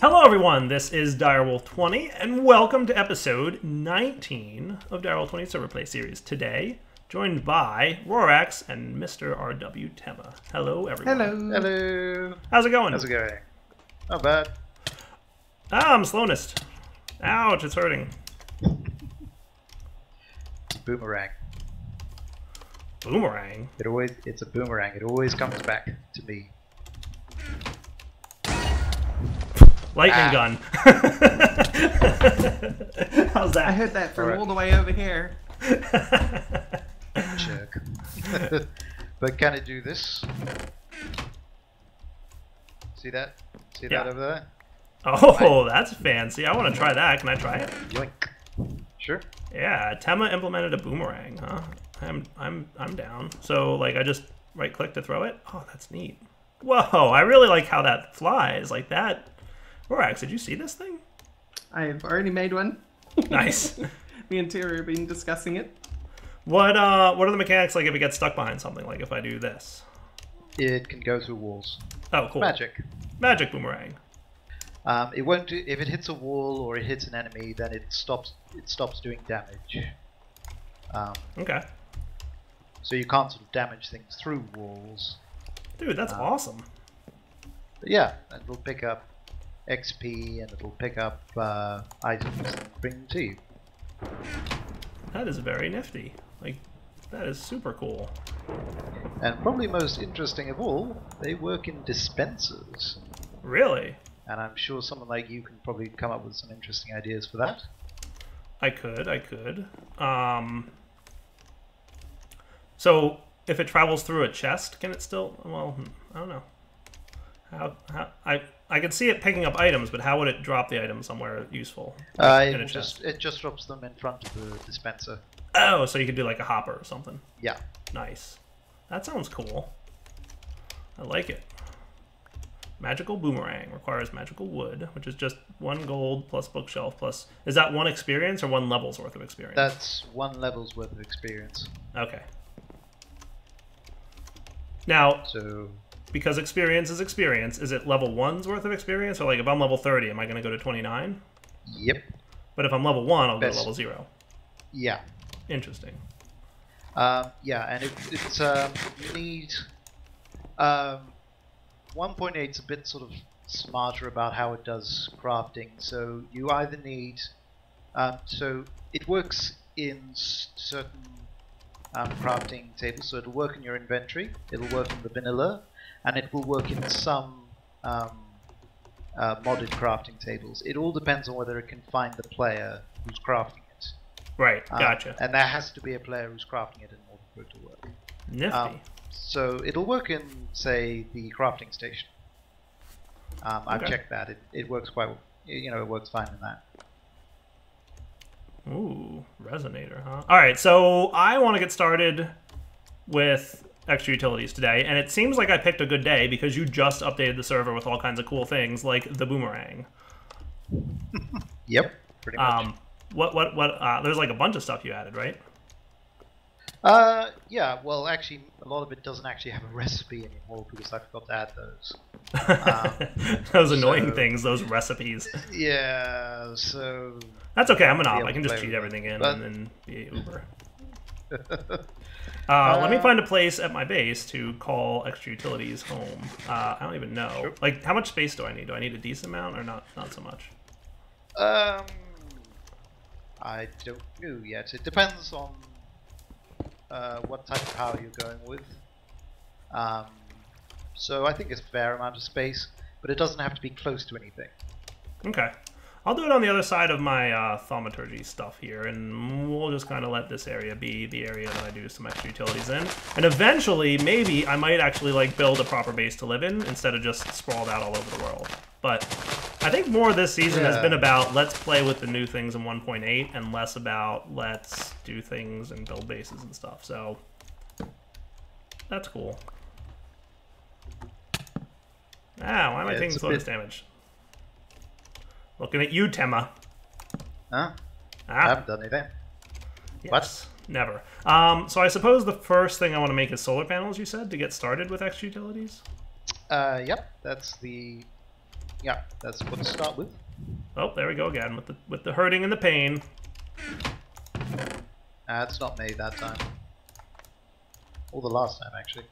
Hello, everyone. This is Direwolf 20, and welcome to episode 19 of Direwolf 20 Server Play Series. Today, joined by Rorax and Mr. R.W. Tema. Hello, everyone. Hello. Hello. How's it going? How's it going? Not bad. Ah, I'm slowest. Ouch, it's hurting. Boomerang. Boomerang. It always it's a boomerang. It always comes back to me. Lightning Ah. gun. How's that? I that? heard that from Alright. all the way over here. Jerk. but can it do this? See that? See Yeah. that over there? oh, that's fancy. I want to try that. Can I try it? Yoink. Sure. Yeah, Tema implemented a boomerang, huh? I'm I'm I'm down. So like I just right click to throw it. Oh, that's neat. Whoa, I really like how that flies like that. Rorax, did you see this thing? I've already made one. Nice. Me and Terry have been discussing it. what uh what are the mechanics like if it gets stuck behind something like if I do this? It can go through walls. Oh, cool. Magic. Magic boomerang. Um, it won't do if it hits a wall or it hits an enemy. Then it stops. It stops doing damage. Um, Okay. so you can't sort of damage things through walls. Dude, that's Uh, awesome. Yeah, and it'll pick up XP and it'll pick up uh, items and bring them to you. That is very nifty. Like that is super cool. And probably most interesting of all, they work in dispensers. Really? And I'm sure someone like you can probably come up with some interesting ideas for that. I could, I could. Um, so if it travels through a chest, can it still? Well, hmm, I don't know. How? How? I I could see it picking up items, but how would it drop the item somewhere useful? Uh, it just it just drops them in front of the dispenser. Oh, so you could do like a hopper or something. Yeah. Nice. That sounds cool. I like it. Magical boomerang requires magical wood, which is just one gold plus bookshelf plus. Is that one experience or one level's worth of experience? That's one level's worth of experience. Okay. Now, So because experience is experience, is it level one's worth of experience? Or like if I'm level 30, am I going to go to 29? yep. But if I'm level one, I'll go Best. to level zero. Yeah. Interesting. Um, yeah, and it, it's um, you need um, 1.8 is a bit sort of smarter about how it does crafting. So you either need um, so it works in certain um, crafting tables. So it'll work in your inventory, it'll work in the vanilla, and it will work in some um, uh, modded crafting tables. It all depends on whether it can find the player who's crafting it. Right, Um, gotcha. And there has to be a player who's crafting it in order for it to work. Nifty. Um, so it'll work in, say, the crafting station. Um, I've Okay. checked that. It, it works quite. You know, it works fine in that. Ooh, resonator, huh? All right, so I want to get started with extra utilities today, and it seems like I picked a good day because you just updated the server with all kinds of cool things like the boomerang. Yep. Pretty much. Um, what, what, what? Uh, there's like a bunch of stuff you added, right? uh, yeah. Well, actually, a lot of it doesn't actually have a recipe anymore because I forgot to add those. Um, those annoying so- things, those recipes. Yeah. So. That's okay. I'm an op. I can just cheat everything in But- and then be Uber. Uh, let me Uh, find a place at my base to call extra utilities home. Uh, I don't even know. Sure. Like, how much space do I need? Do I need a decent amount or not? Not so much. Um, I don't know yet. It depends on uh, what type of power you're going with. Um, so I think it's a fair amount of space, but it doesn't have to be close to anything. Okay. I'll do it on the other side of my uh, thaumaturgy stuff here, and we'll just kind of let this area be the area that I do some extra utilities in. And eventually, maybe I might actually like build a proper base to live in instead of just sprawled out all over the world. But I think more this season has been about let's play with the new things in 1.8 and less about let's do things and build bases and stuff. So that's cool. Ah, why am I taking so much bit- damage? Looking at you, Tema. Huh? I Ah, haven't done anything. yes. Never. Um, so I suppose the first thing I want to make is solar panels, you said, to get started with extra utilities? Uh, yep, that's the Yeah, that's what to start with. Oh, there we go again with the with the hurting and the pain. Uh, it's not me that time. Or the last time, actually.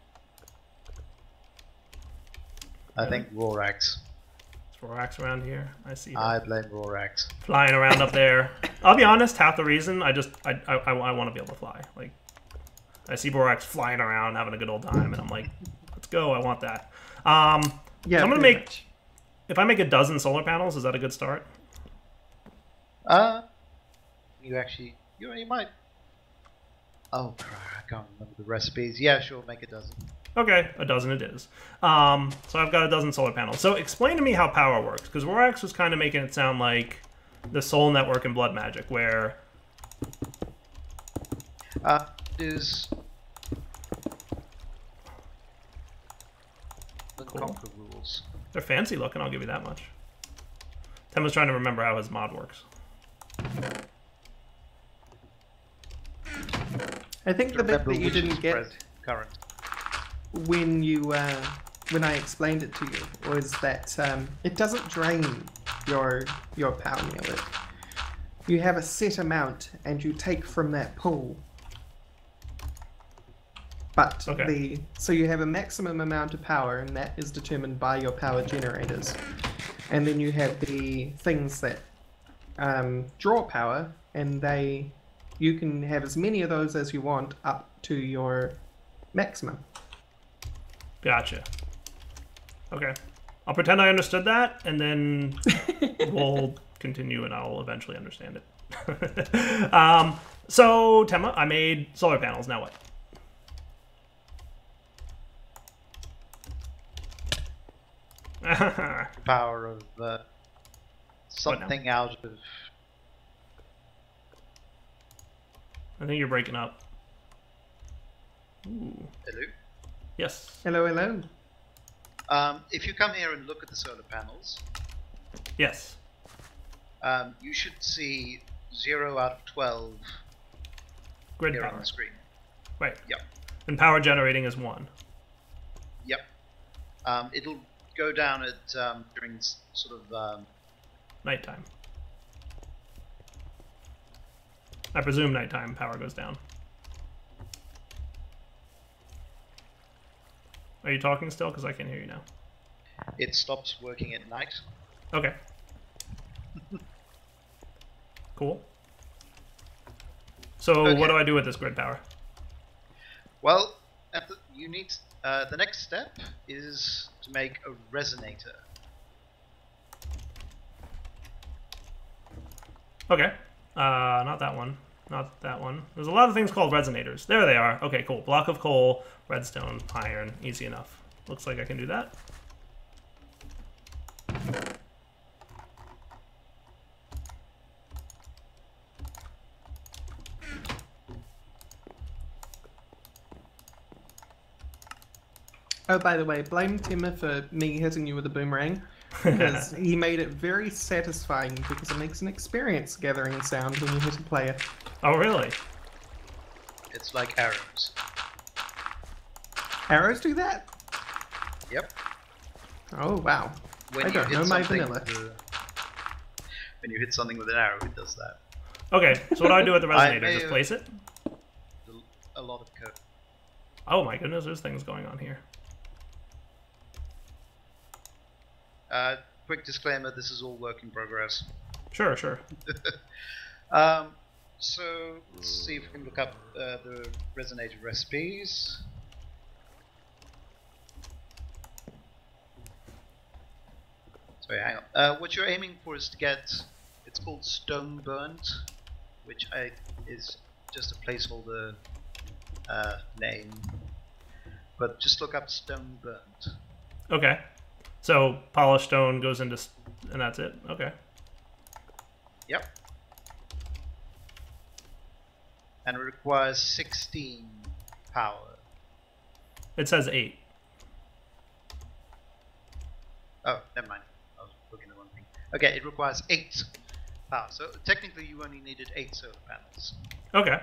I think Rorax. Is Rorax around here? I see. her I blame Rorax. flying around up there. I'll be honest. Half the reason I just I I, I, want to be able to fly. Like I see Rorax flying around having a good old time, and I'm like, let's go. I want that. Um, Yeah, I'm gonna make- much. if I make a dozen solar panels, is that a good start? Uh, you actually, you, you might. Oh, crap, I can't remember the recipes. Yeah, sure, make a dozen. Okay, a dozen it is. Um, so I've got a dozen solar panels. So explain to me how power works, because Rorax was kind of making it sound like the Soul Network and Blood Magic, where Uh, is Cool. Rules. they're fancy looking. I'll give you that much. Tim was trying to remember how his mod works. I think the bit that you didn't get pres- current. When you uh, when I explained it to you was that um, it doesn't drain your your power meter. You have a set amount, and you take from that pool. But Okay. the so you have a maximum amount of power, and that is determined by your power generators. And then you have the things that um, draw power, and they you can have as many of those as you want up to your maximum. Gotcha. Okay. I'll pretend I understood that, and then we'll continue, and I'll eventually understand it. um, so, Tema, I made solar panels. Now what? Power of uh, something out of. I think you're breaking up. Ooh. Hello? Yes. Hello, hello. Um, if you come here and look at the solar panels, Yes. um, you should see 0 out of 12 Grid here on the screen. Right. Yep. And power generating is one. Yep. Um, it'll go down at um, during sort of um, Nighttime. I presume nighttime power goes down. Are you talking still? Because I can't hear you now. it stops working at night. Okay. cool. So Okay. what do I do with this grid power? Well, at the, you need uh, the next step is to make a resonator. Okay. Uh, not that one. Not that one. There's a lot of things called resonators. There they are. Okay, cool. Block of coal, redstone, iron. Easy enough. Looks like I can do that. Oh, by the way, blame Timmer for me hitting you with a boomerang. Because he made it very satisfying because it makes an experience gathering sound when you hit a player. Oh, really? It's like arrows. Arrows do that? Yep. Oh, wow. When I you don't hit know my something vanilla. with when you hit something with an arrow, it does that. Okay, so what do I do with the I resonator? Just place it? A lot of code. Oh my goodness, there's things going on here. Uh, quick disclaimer: this is all work in progress. Sure, sure. Um, so let's see if we can look up uh, the resonator recipes. Sorry, hang on. Uh, what you're aiming for is to get. It's called stone burnt, which I is just a placeholder uh, name. But just look up stone burnt. Okay. So polished stone goes into, and that's it. Okay. Yep. And it requires 16 power. It says eight. Oh, never mind. I was looking at one thing. Okay, it requires 8 power. So technically, you only needed 8 solar panels. Okay.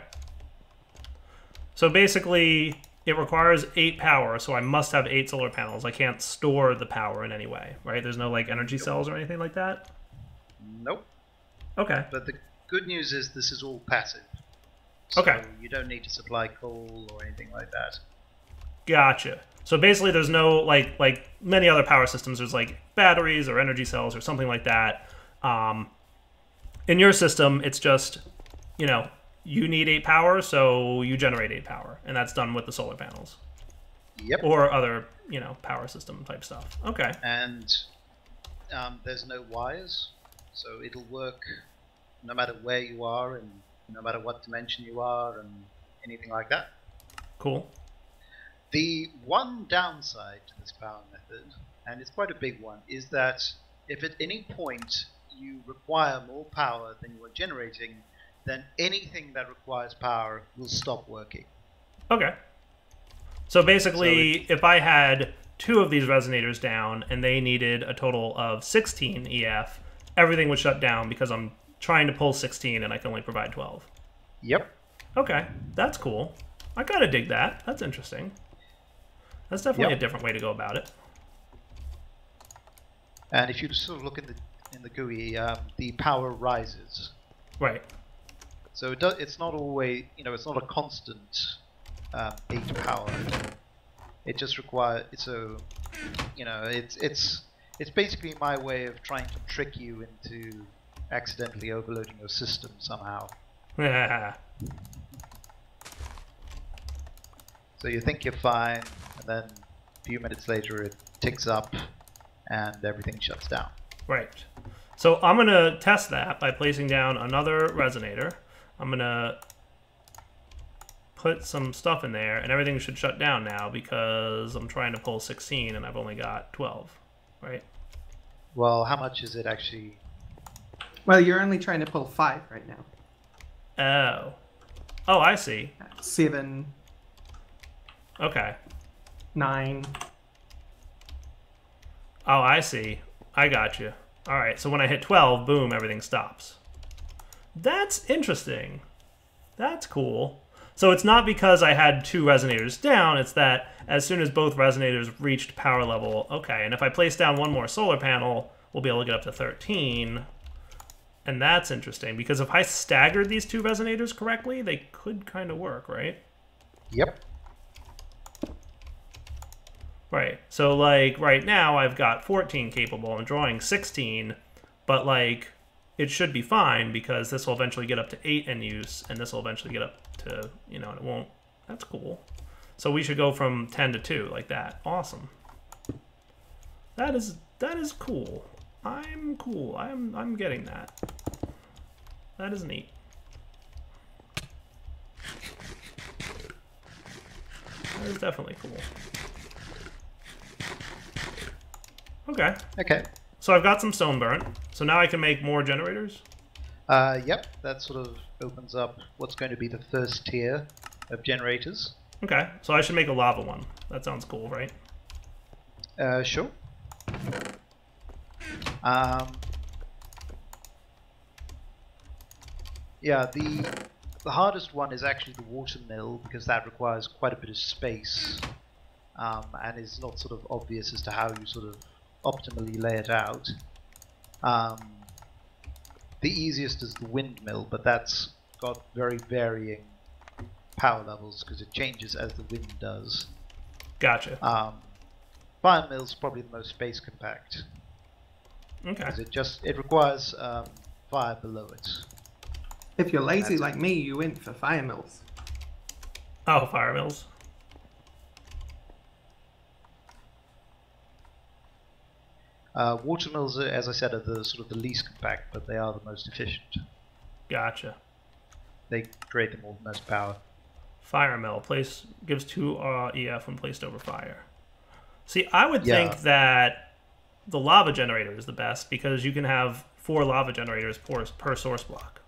So basically, it requires eight power, so I must have eight solar panels. I can't store the power in any way, right? There's no like energy cells or anything like that. Nope. Okay. But the good news is this is all passive. So Okay. You don't need to supply coal or anything like that. Gotcha. So basically, there's no like like many other power systems. There's like batteries or energy cells or something like that. Um, in your system, it's just you know you need eight power, so you generate eight power, and that's done with the solar panels Yep. or other you know power system type stuff. Okay. and um, there's no wires, so it'll work no matter where you are and no matter what dimension you are and anything like that. Cool. The one downside to this power method, and it's quite a big one, is that if at any point you require more power than you are generating, then anything that requires power will stop working. Okay. So basically, if I had two of these resonators down and they needed a total of 16 EF, everything would shut down because I'm trying to pull 16 and I can only provide 12. Yep. Okay, that's cool. I kind of dig that. That's interesting. That's definitely Yep. a different way to go about it. And if you sort of look in the in the GUI, um, the power rises. Right. So it does, it's not always, you know, it's not a constant um, eight power. It just requires. It's a, you know, it's it's it's basically my way of trying to trick you into accidentally overloading your system somehow. So you think you're fine, and then a few minutes later it ticks up, and everything shuts down. Right. So I'm going to test that by placing down another resonator. I'm going to put some stuff in there, and everything should shut down now because I'm trying to pull 16 and I've only got 12. Right? Well, how much is it actually? Well, you're only trying to pull five right now. Oh. Oh, I see. Seven, Okay. nine. Oh, I see. I got you. All right. So when I hit 12, boom, everything stops. That's interesting. That's cool. So it's not because I had two resonators down, it's that as soon as both resonators reached power level, okay, and if I place down one more solar panel, we'll be able to get up to 13. And that's interesting because if I staggered these two resonators correctly, they could kind of work, right? Yep. Right. So like right now I've got 14 capable. I'm drawing 16, but like it should be fine because this will eventually get up to 8 in use and this will eventually get up to, you know, and it won't. That's cool. So we should go from 10 to 2 like that. Awesome. That is that is cool. I'm cool. I'm I'm getting that. That is neat. That is definitely cool. Okay. Okay. So I've got some stone burnt. So now I can make more generators. Uh, yep, that sort of opens up what's going to be the first tier of generators. Okay. So I should make a lava one. That sounds cool, right? Uh, sure. Um, yeah, the the hardest one is actually the water mill because that requires quite a bit of space, um, and is not sort of obvious as to how you sort of optimally lay it out. Um, the easiest is the windmill, but that's got very varying power levels because it changes as the wind does. Gotcha. Um, fire mill's probably the most space compact Okay. because it just it requires um, fire below it. If you're lazy That's- like me, you went for fire mills. Oh, fire mills. Uh, water mills, are, as I said, are the sort of the least compact, but they are the most efficient. Gotcha. They create the most power. Fire mill place gives two uh, EF when placed over fire. See, I would Yeah. think that the lava generator is the best because you can have four lava generators per, per source block.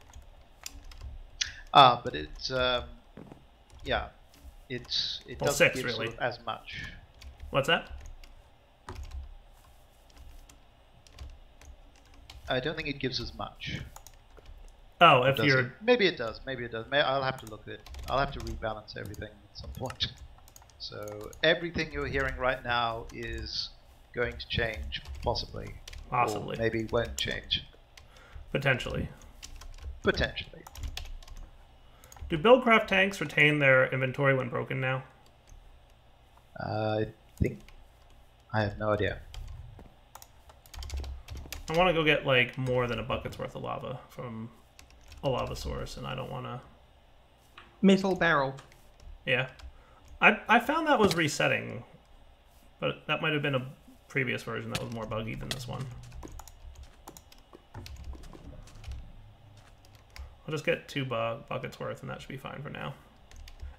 Ah, but it's um, yeah, it's it Well, doesn't six, give really. sort of as much. What's that? I don't think it gives as much. Oh, if you're it? Maybe it does. Maybe it does. May I'll have to look at it. I'll have to rebalance everything at some point. So everything you're hearing right now is going to change, possibly. Possibly. Or maybe won't change. Potentially. Potentially. Do Buildcraft tanks retain their inventory when broken now? Uh, I think. I have no idea. I want to go get like more than a bucket's worth of lava from a lava source, and I don't want to. Metal barrel. Yeah, I I found that was resetting, but that might have been a previous version that was more buggy than this one. I'll just get two bu buckets worth, and that should be fine for now.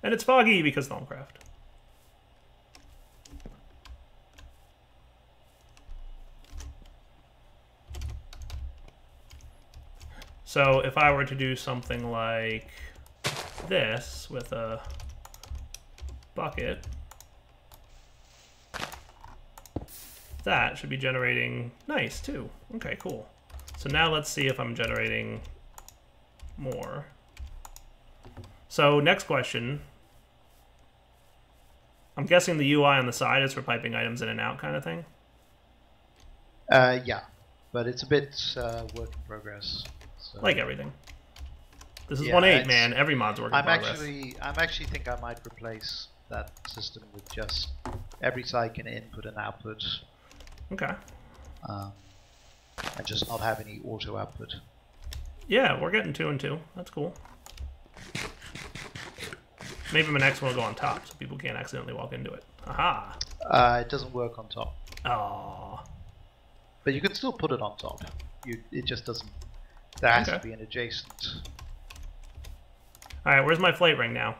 And it's foggy because Thaumcraft. So if I were to do something like this with a bucket, that should be generating nice too. Okay, cool. So now let's see if I'm generating more. So next question. I'm guessing the UI on the side is for piping items in and out kind of thing. Uh, yeah, but it's a bit uh, work in progress. So. Like everything. This is Yeah, one eight, man. Every mod's work in I'm progress. actually, I'm actually think I might replace that system with just every site can input and output, Okay. um, and just not have any auto output. Yeah, we're getting two and two. That's cool. Maybe my next one will go on top so people can't accidentally walk into it. Aha. Uh, it doesn't work on top, Oh. but you can still put it on top. You, it just doesn't. There has to be an adjacent. Alright, where's my flight ring now?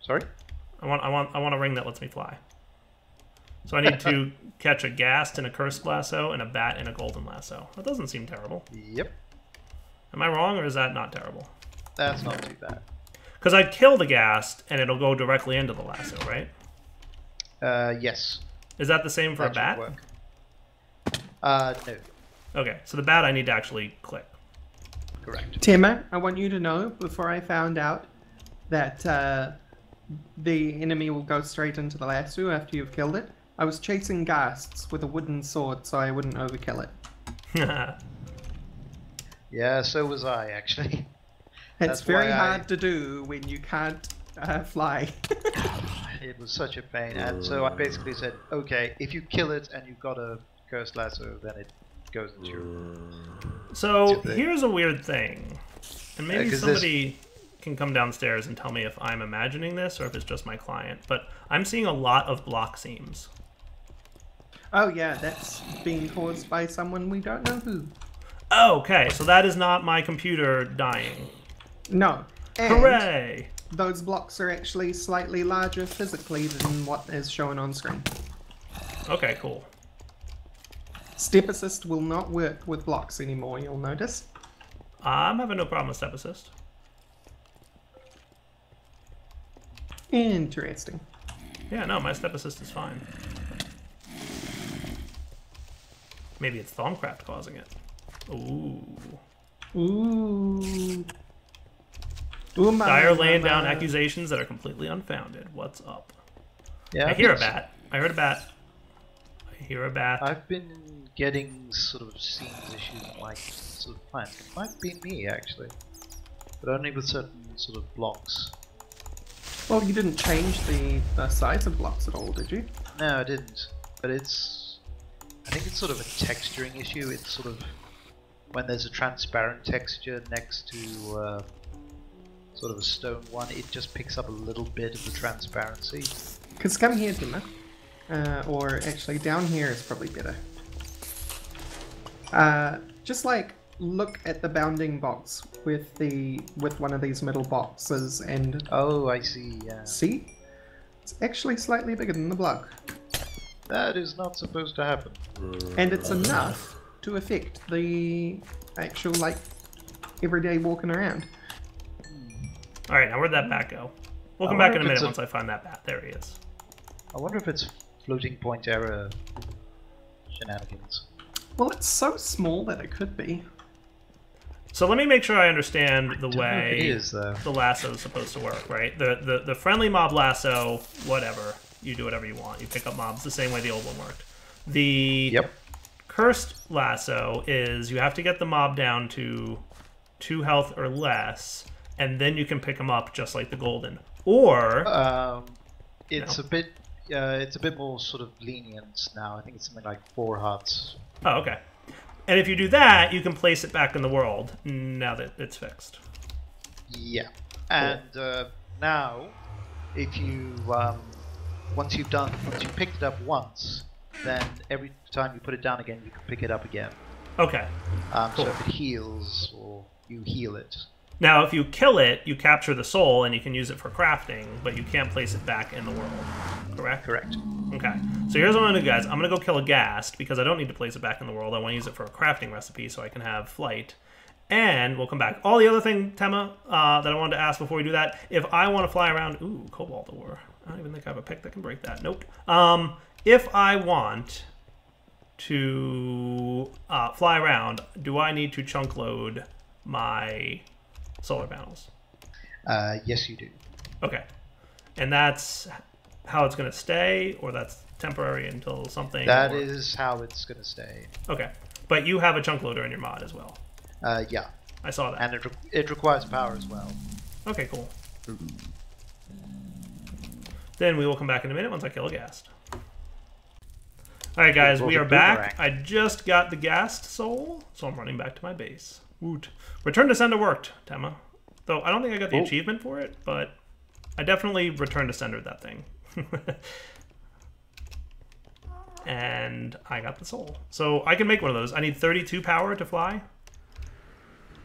Sorry. I want I want I want a ring that lets me fly. So I need to catch a ghast and a cursed lasso and a bat and a golden lasso. That doesn't seem terrible. Yep. Am I wrong or is that not terrible? That's not too bad. Because I'd kill the ghast and it'll go directly into the lasso, right? Uh, yes. Is that the same for that a bat? Work. Uh, no. Okay, so the bat I need to actually click. Correct. Timmer, I want you to know before I found out that uh, the enemy will go straight into the lasso after you've killed it. I was chasing ghasts with a wooden sword so I wouldn't overkill it. Yeah, so was I actually. It's That's very why I- hard to do when you can't uh, fly. It was such a pain, and so I basically said, okay, if you kill it and you've got a cursed lasso, then it goes into your. So here's a weird thing, and maybe this- somebody can come downstairs and tell me if I'm imagining this or if it's just my client. But I'm seeing a lot of block seams. Oh yeah, that's being caused by someone we don't know who. Oh, okay, so that is not my computer dying. No. And Hooray! those blocks are actually slightly larger physically than what is shown on screen. Okay, cool. Step assist will not work with blocks anymore, you'll notice. I'm having no problem with step assist. Interesting. Yeah, no, my step assist is fine. Maybe it's Thaumcraft causing it. Ooh. Ooh. Ooh, my, Dyer my, laying down my. accusations that are completely unfounded. What's up? Yeah, I I've hear a bat. I heard a bat. I hear a bat. I've been getting sort of scenes issues in my sort of plant. It might be me actually, but only with certain sort of blocks. Well, you didn't change the, the size of blocks at all, did you? No, I didn't. But it's. I think it's sort of a texturing issue. It's sort of when there's a transparent texture next to uh, sort of a stone one, it just picks up a little bit of the transparency. Because come here, Timmer. Uh, or actually, down here is probably better. Uh, just like look at the bounding box with the with one of these middle boxes and Oh, I see. Yeah, see, it's actually slightly bigger than the block, that is not supposed to happen. and it's enough to affect the actual like everyday walking around. All right, now where'd that bat go? We'll come back in a minute a- once I find that bat. There he is. I wonder if it's floating point error shenanigans. Well, it's so small that it could be. So let me make sure I understand the Don't know if way it is the lasso is supposed to work, right? The, the the friendly mob lasso, whatever. You do whatever you want. You pick up mobs the same way the old one worked. The Yep. cursed lasso is you have to get the mob down to two health or less, and then you can pick them up just like the golden. Or Um, it's No. a bit. Uh, it's a bit more sort of lenient now. I think it's something like four hearts. oh, okay. And if you do that, you can place it back in the world now that it's fixed. Yeah. And uh, now, if you um, once you've done once you picked it up once, then every time you put it down again, you can pick it up again. Okay. Um, Cool. So if it heals or you heal it. Now, if you kill it, you capture the soul and you can use it for crafting, but you can't place it back in the world. Correct? Correct. Okay. So here's what I'm gonna do, guys. I'm gonna go kill a ghast because I don't need to place it back in the world. I want to use it for a crafting recipe so I can have flight. And we'll come back. All the other thing, Tema, uh, that I wanted to ask before we do that, if I want to fly around, ooh, cobalt ore. I don't even think I have a pick that can break that. Nope. Um, if I want to uh, fly around, do I need to chunk load my solar panels? Uh, yes, you do. Okay. And that's how it's going to stay, or that's temporary until something? That or- is how it's going to stay. Okay. But you have a chunk loader in your mod as well. Uh, yeah, I saw that. and it, re- it requires power as well. Okay, cool. Then we will come back in a minute once I kill a ghast. Alright, guys, we are back. I just got the ghast soul, so I'm running back to my base. Woot. Return to sender worked, Tema. Though I don't think I got the Oh. achievement for it, but I definitely returned to sender that thing. and I got the soul. So I can make one of those. I need 32 power to fly.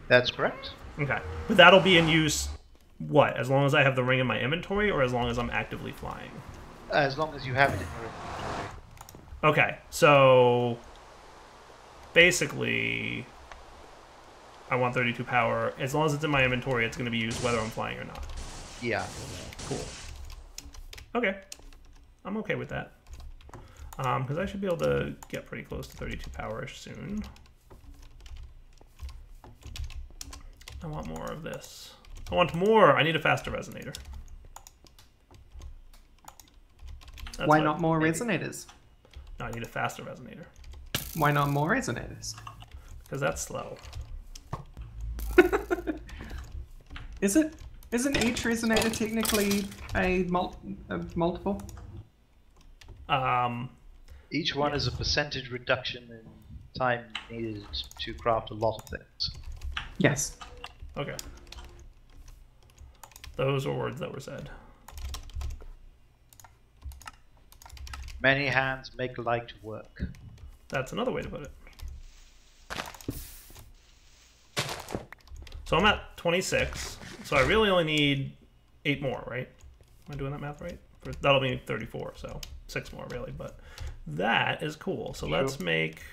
That's correct. Okay. But that'll be in use, what? As long as I have the ring in my inventory or as long as I'm actively flying? As long as you have it in your inventory. Okay. So basically, I want 32 power. As long as it's in my inventory, it's going to be used whether I'm flying or not. Yeah. Cool. Okay. I'm okay with that. Um, because I should be able to get pretty close to 32 power soon. I want more of this. I want more. I need a faster resonator. That's Why what- not more maybe. resonators? No, I need a faster resonator. Why not more resonators? Because that's slow. Is it? Isn't each resonator technically a, mul- a multiple? Um, Each one is a percentage reduction in time needed to craft a lot of things. Yes. okay. Those were words that were said. Many hands make light work. That's another way to put it. So I'm at 26. So I really only need eight more, right? Am I doing that math right? For, that'll be 34, so six more really. But that is cool. So let's make.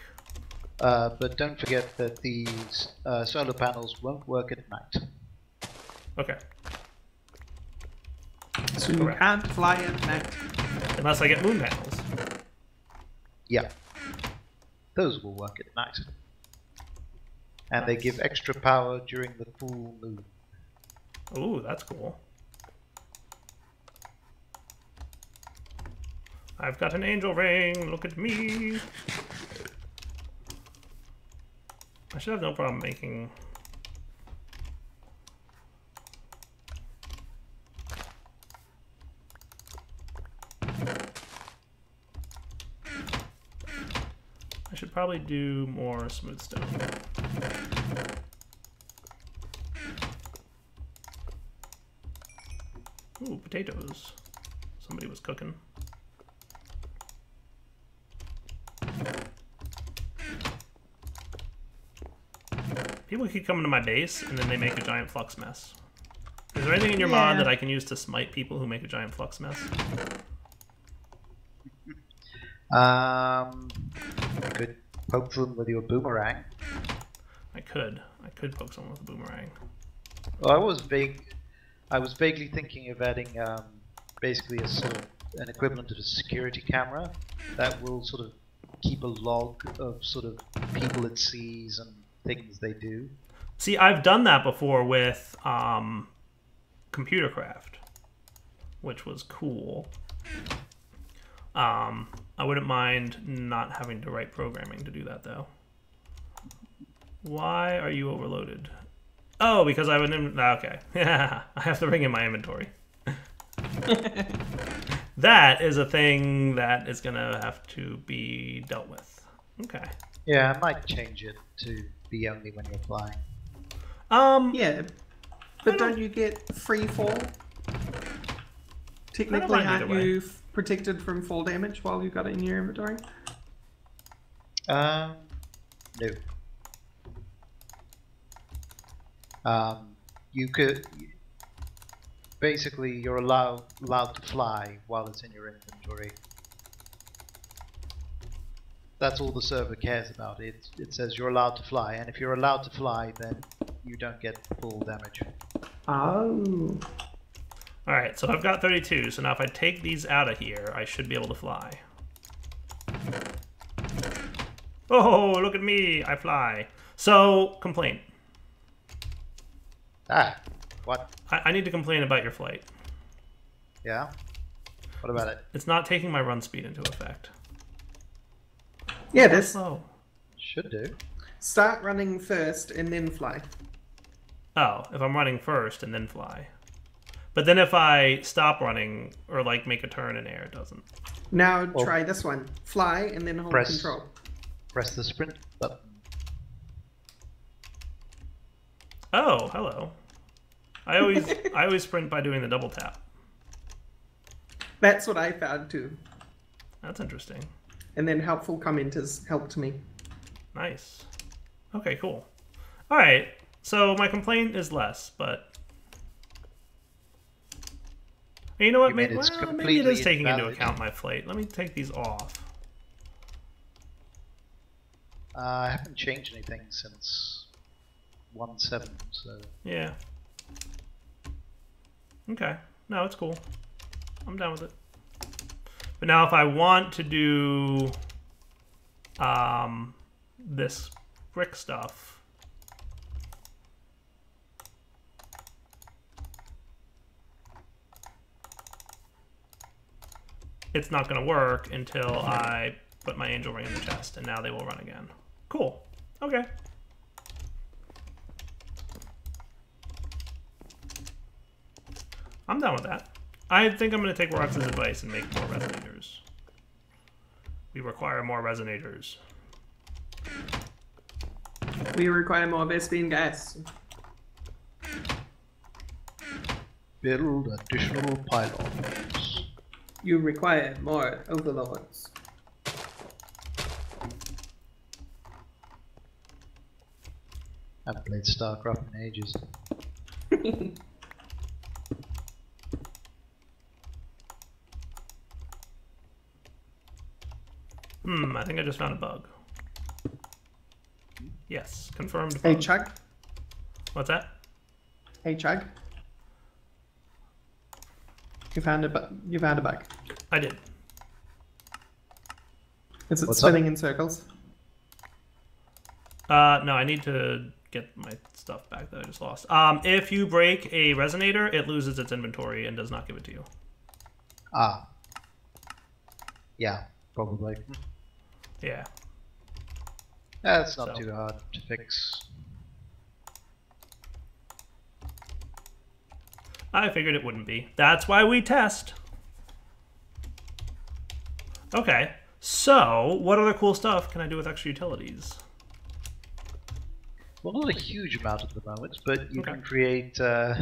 Uh, but don't forget that these uh, solar panels won't work at night. Okay. So you Correct. can't fly at night. Unless I get moon panels. Yeah. Those will work at night. And they give extra power during the full moon. Ooh, that's cool. I've got an angel ring. Look at me. I should have no problem making. Probably do more smooth stone. Ooh, potatoes. Somebody was cooking. People keep coming to my base and then they make a giant flux mess. Is there anything in your mod that I can use to smite people who make a giant flux mess? Um, you could poke them with your boomerang. I could. I could poke someone with a boomerang. Well, I was vague. I was vaguely thinking of adding um, basically a sort of an equivalent of a security camera that will sort of keep a log of sort of people it sees and things they do. See, I've done that before with um, Computer Craft, which was cool. Um, I wouldn't mind not having to write programming to do that, though. Why are you overloaded? Oh, because I would. Okay, I have to bring in my inventory. that is a thing that is gonna have to be dealt with. Okay. Yeah, I might change it to be only when you're flying. Um. Yeah, but don't- don't you get free fall? Technically, aren't you f- protected from fall damage while you've got it in your inventory? Um, no. Um, you could basically you're allowed allowed to fly while it's in your inventory. That's all the server cares about. It it says you're allowed to fly, and if you're allowed to fly, then you don't get full damage. Oh. All right, so I've got 32. So now if I take these out of here, I should be able to fly. Oh, look at me! I fly. So complaint. Ah, what? I, I need to complain about your flight. Yeah. What about it? It's not taking my run speed into effect. Yeah, it is. Slow. Should do. Start running first and then fly. Oh, if I'm running first and then fly. But then if I stop running or like make a turn in air, it doesn't. Now Well- try this one. Fly and then hold Press. control. Press the sprint button. Oh, hello. I always I always sprint by doing the double tap. That's what I found too. That's interesting. And then helpful commenters helped me. Nice. Okay, cool. All right. So my complaint is less, but you know what? Maybe, well, maybe it is taking into account my flight. Let me take these off. Uh, I haven't changed anything since 1.7, so Yeah. Okay. No, it's cool. I'm down with it. But now if I want to do um this brick stuff. It's not going to work until I put my angel ring in the chest, and now they will run again. Cool. Okay. I'm done with that. I think I'm going to take Rox's advice and make more resonators. We require more resonators. We require more Vespene gas. build additional pylons. You require more overlords. I haven't played StarCraft in ages. Hmm, I think I just found a bug. Yes, confirmed. Hey bug. Chug. What's that? Hey Chug. You found it, bu- you found a bug. I did. Is it What's up? spinning in circles? Uh, no, I need to get my stuff back that I just lost. Um, if you break a resonator, it loses its inventory and does not give it to you. Ah. Yeah, probably. Yeah. That's not So. too hard to fix. I figured it wouldn't be. That's why we test. Okay. So, what other cool stuff can I do with extra utilities? Well, not a huge amount at the moment, but you Okay. can create. Uh,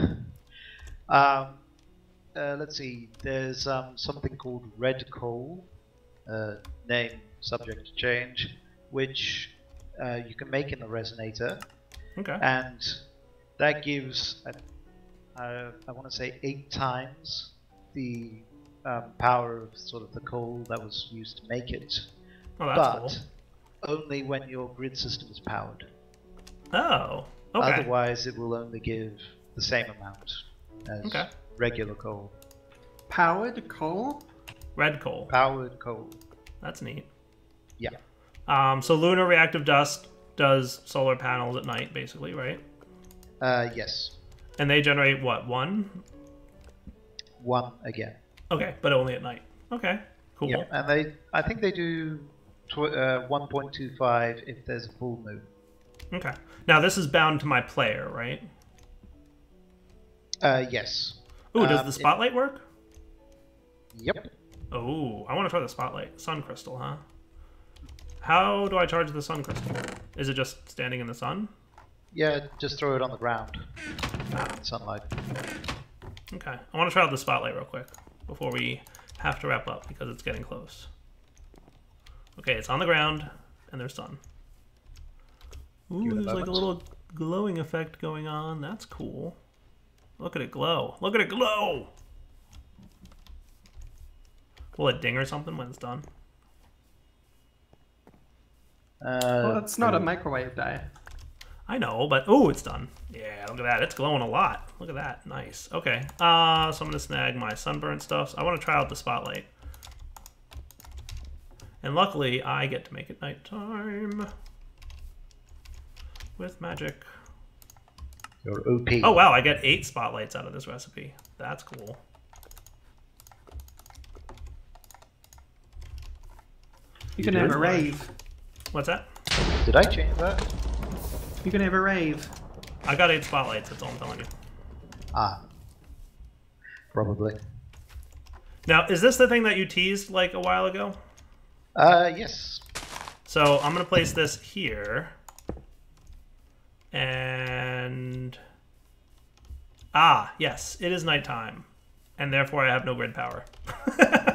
um, uh, let's see. There's um, something called red coal, uh, name subject to change, which uh, you can make in the resonator, Okay. and that gives, uh, I want to say, eight times the um, power of sort of the coal that was used to make it, Oh, that's but cool. only when your grid system is powered. Oh, okay. Otherwise, it will only give the same amount as Okay. regular coal. Powered coal? Red coal. Powered coal. That's neat. Yeah. Um, so lunar reactive dust does solar panels at night, basically, right? Uh, yes. And they generate what one? One again. Okay, but only at night. Okay, cool. Yeah, and they, I think they do tw- uh, 1.25 if there's a full moon. Okay. Now this is bound to my player, right? Uh, yes. Ooh, does Um, the it- spotlight work? Yep. Oh, I want to try the spotlight. Sun crystal, huh? How do I charge the sun crystal? Is it just standing in the sun? Yeah, just throw it on the ground. In Sunlight. Okay. I want to try out the spotlight real quick before we have to wrap up because it's getting close. Okay, it's on the ground and there's sun. Ooh, Give it there's like a little glowing effect going on. That's cool. Look at it glow. Look at it glow! Will it ding or something when it's done? Uh, Well, it's not a microwave day. I know, but oh, it's done. Yeah, look at that. It's glowing a lot. Look at that. Nice. Okay. Uh, so I'm gonna snag my sunburn stuff. So I want to try out the spotlight. And luckily, I get to make it nighttime with magic. Your OP. Oh wow, I get eight spotlights out of this recipe. That's cool. You can have a rave. What's that? Did I change that? You can have a rave. I got eight spotlights. That's all I'm telling you. Ah. Probably. Now, is this the thing that you teased like a while ago? Uh, yes. So I'm gonna place this here, and ah, yes, it is nighttime, and therefore I have no grid power.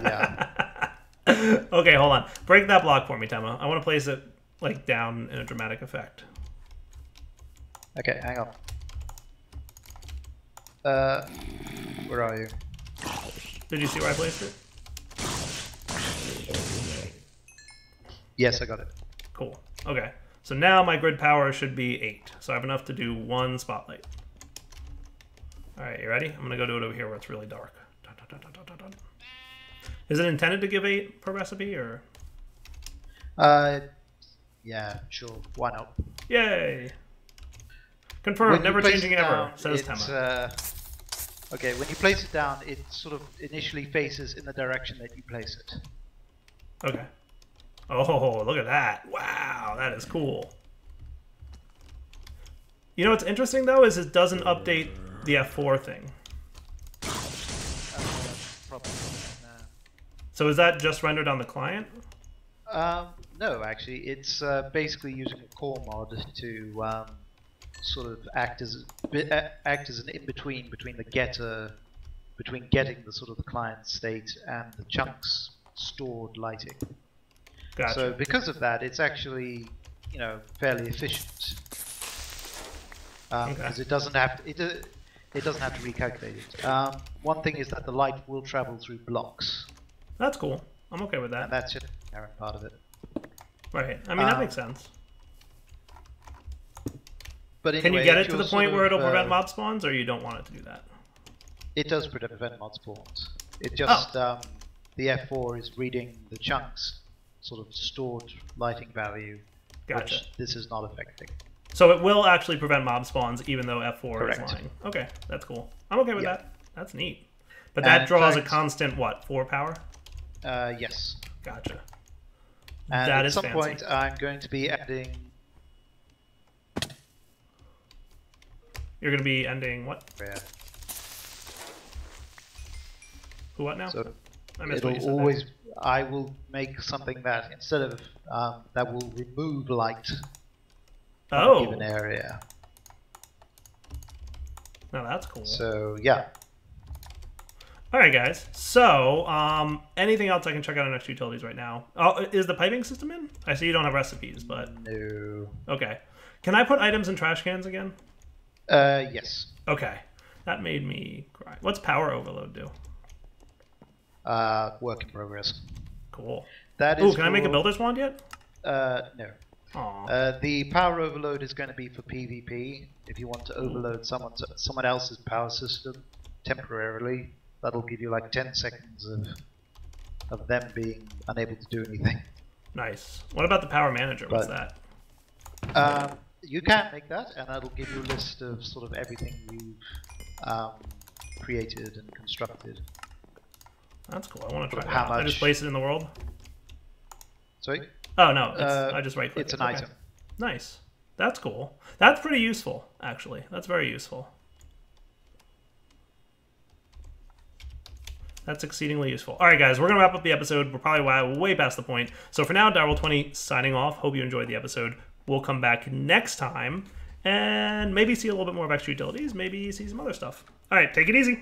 Yeah. okay, hold on. Break that block for me, Tema. I want to place it like down in a dramatic effect. Okay, hang on. Uh, where are you? Did you see where I placed it? Yes, I got it. Cool. Okay. So now my grid power should be eight. So I have enough to do one spotlight. All right, you ready? I'm gonna go do it over here where it's really dark. Dun, dun, dun. Is it intended to give eight per recipe, or Uh, yeah, sure. Why not? yay? Confirmed. Never changing ever. down, Says it's, Tema. uh, okay, when you place it down, it sort of initially faces in the direction that you place it. Okay. Oh, look at that! Wow, that is cool. You know what's interesting though is it doesn't update the F4 thing. So is that just rendered on the client? Um, no, actually, it's uh, basically using a core mod to um, sort of act as act as an in between between the getter, between getting the sort of the client state and the chunks stored lighting. Gotcha. So because of that, it's actually you know fairly efficient Okay. because it doesn't have it. Uh, it doesn't have to recalculate it. Um, one thing is that the light will travel through blocks, That's cool. I'm okay with and that. that's just an inherent part of it. Right. I mean, that Um, makes sense. But Can you get it to the point where it'll prevent uh, mob spawns, or you don't want it to do that? It does prevent mob spawns. Oh. It just um, the F4 is reading the chunks sort of stored lighting value, Gotcha. which this is not affecting. So it will actually prevent mob spawns, even though F4 Correct. is lying. Okay, that's cool. I'm okay with Yeah. that. That's neat. But that in draws a constant what? Four power. Uh, yes. Gotcha. And That at is some fancy. point, I'm going to be adding. You're gonna be ending what? Yeah, Who what now? so I missed it'll said there. always. I will make something that instead of um, that will remove light from a Oh, given area. now that's cool. So yeah, All right, guys. So, um, anything else I can check out on Extra Utilities right now? Oh, is the piping system in? I see you don't have recipes, but no. okay. Can I put items in trash cans again? Uh, yes. Okay, that made me cry. What's power overload do? Uh, work in progress. Cool. That is. Ooh, can I make a builder's wand yet? Uh, no. Aw. Uh, the power overload is going to be for PvP. If you want to overload someone's someone else's power system temporarily, that'll give you like 10 seconds of of them being unable to do anything. nice. What about the power manager? What's but- that? Um, you can make that, and that'll give you a list of sort of everything you've um, created and constructed. That's cool. I want to try How that. I just place it in the world. Sorry, Oh no, it's, Uh, I just right click. it's an Okay. item. Nice. That's cool. That's pretty useful, actually. That's very useful. That's exceedingly useful. All right, guys, we're gonna wrap up the episode. We're probably way, way past the point. So for now, Direwolf20 signing off. Hope you enjoyed the episode. We'll come back next time and maybe see a little bit more of extra utilities. Maybe see some other stuff. All right, take it easy.